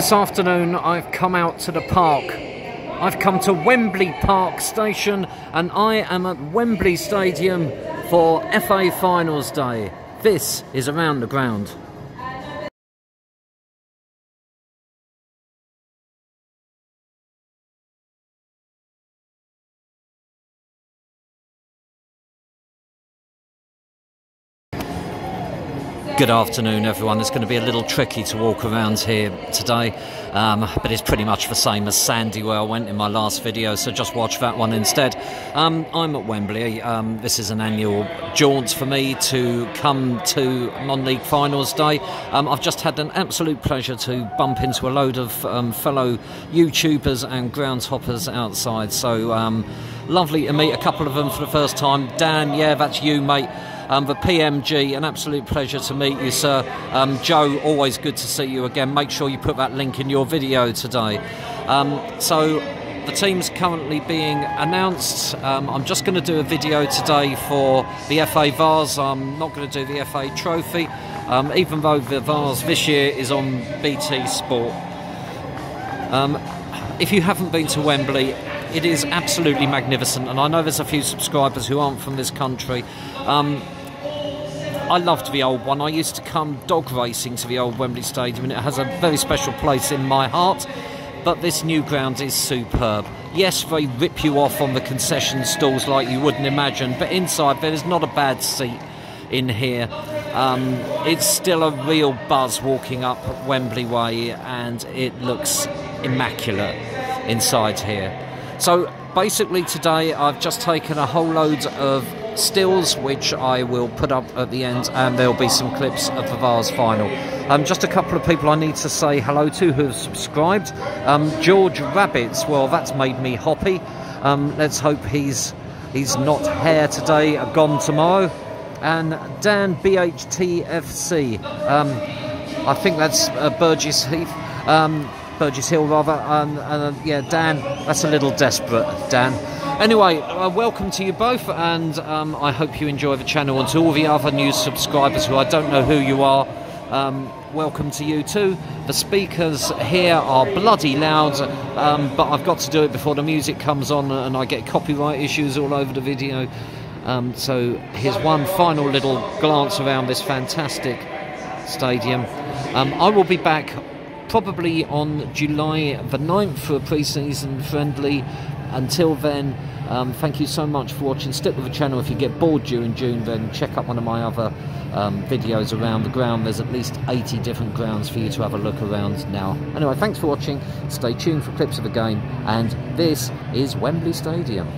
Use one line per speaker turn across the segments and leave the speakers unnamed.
This afternoon I've come out to the park. I've come to Wembley Park Station and I am at Wembley Stadium for FA Finals Day. This is Around the Ground. Good afternoon, everyone. It's going to be a little tricky to walk around here today, um, but it's pretty much the same as Sandy where I went in my last video, so just watch that one instead. Um, I'm at Wembley. Um, this is an annual jaunt for me to come to Non League Finals Day. Um, I've just had an absolute pleasure to bump into a load of um, fellow YouTubers and ground hoppers outside, so um, lovely to meet a couple of them for the first time. Dan, yeah, that's you, mate um, the PMG. An absolute pleasure to meet you, sir. Um, Joe, always good to see you again. Make sure you put that link in your video today. Um, so the team's currently being announced. Um, I'm just going to do a video today for the FA Vase. I'm not going to do the FA Trophy, um, even though the Vase this year is on BT Sport. Um, if you haven't been to Wembley, it is absolutely magnificent, and I know there's a few subscribers who aren't from this country. I loved the old one. I used to come dog racing to the old Wembley Stadium, and it has a very special place in my heart. But this new ground is superb. Yes, they rip you off on the concession stalls like you wouldn't imagine, but inside there is not a bad seat in here. Um, it's still a real buzz walking up Wembley Way, and it looks immaculate inside here. So basically, today I've just taken a whole load of stills, which I will put up at the end, and there'll be some clips of the Vase final. Um, just a couple of people I need to say hello to who have subscribed. Um, George Rabbits, well, that's made me hoppy. Um, let's hope he's he's not here today, gone tomorrow. And Dan BHTFC, um, I think that's uh, Burgess Heath. Um, Burgess Hill, rather. And, and uh, yeah, Dan, that's a little desperate, Dan. Anyway, uh, welcome to you both, and um, I hope you enjoy the channel. And to all the other new subscribers who I don't know who you are, um, welcome to you too. The speakers here are bloody loud, um, but I've got to do it before the music comes on and I get copyright issues all over the video. Um, so here's one final little glance around this fantastic stadium. Um, I will be back probably on July the 9th for a pre-season friendly. Until then, um, thank you so much for watching. Stick with the channel. If you get bored during June, then check out one of my other um, videos around the ground. There's at least 80 different grounds for you to have a look around now. Anyway, thanks for watching. Stay tuned for clips of the game. And this is Wembley Stadium.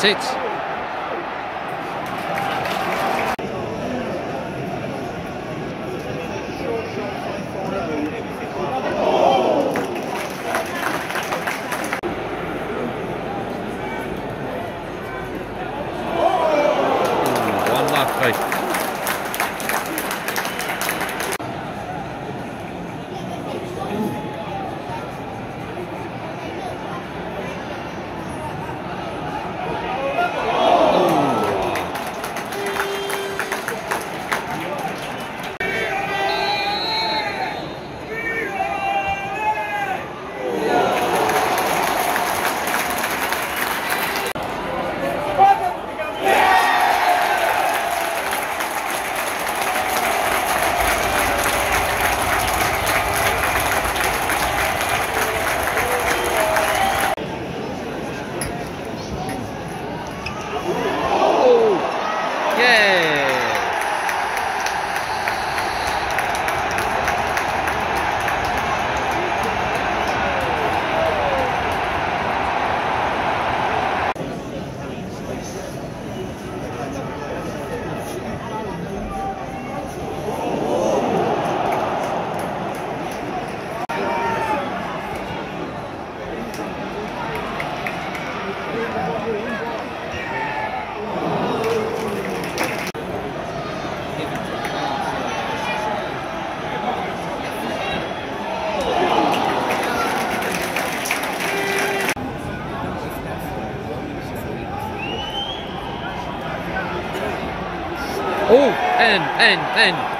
It's it. Pen, pen, pen.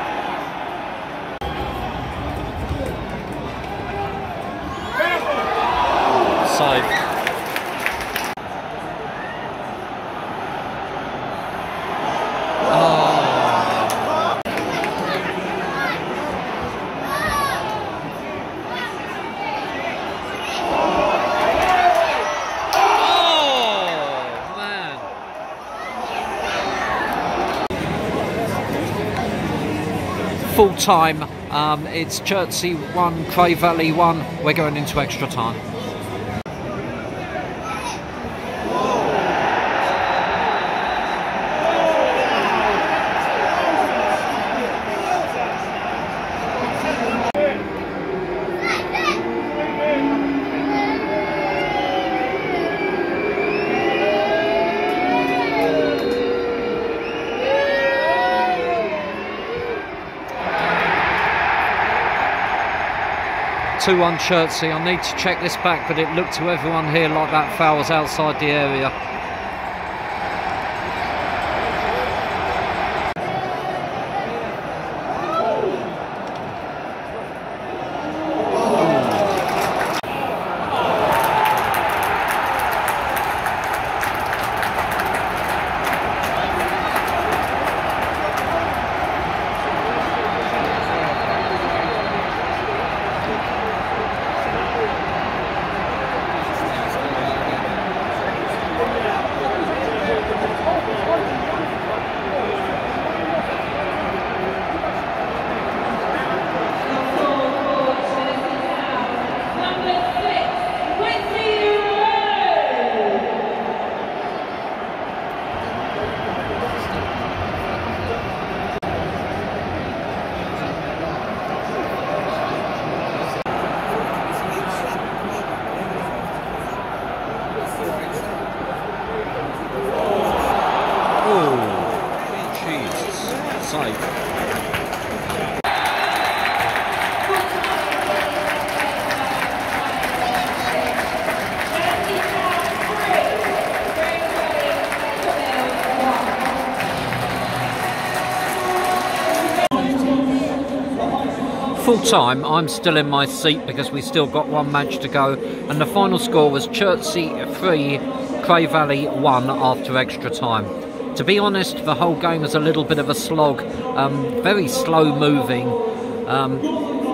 Time. Um, it's Chertsey 1, Cray Valley 1. We're going into extra time. Two on Chertsey. I need to check this back, but it looked to everyone here like that foul was outside the area. Full time, I'm still in my seat because we still got one match to go, and the final score was Chertsey 3, Cray Valley 1 after extra time. To be honest, the whole game was a little bit of a slog, um, very slow moving, um,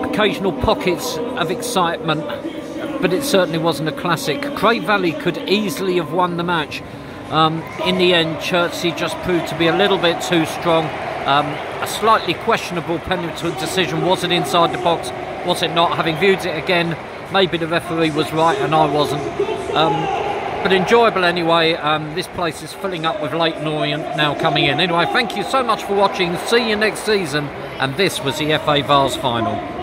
occasional pockets of excitement, but it certainly wasn't a classic. Cray Valley could easily have won the match. Um, in the end, Chertsey just proved to be a little bit too strong. Um, a slightly questionable penalty decision. Was it inside the box? Was it not? Having viewed it again, maybe the referee was right and I wasn't. Um, but enjoyable anyway. Um, this place is filling up with Leyton Orient now coming in. Anyway, thank you so much for watching. See you next season. And this was the FA Vase final.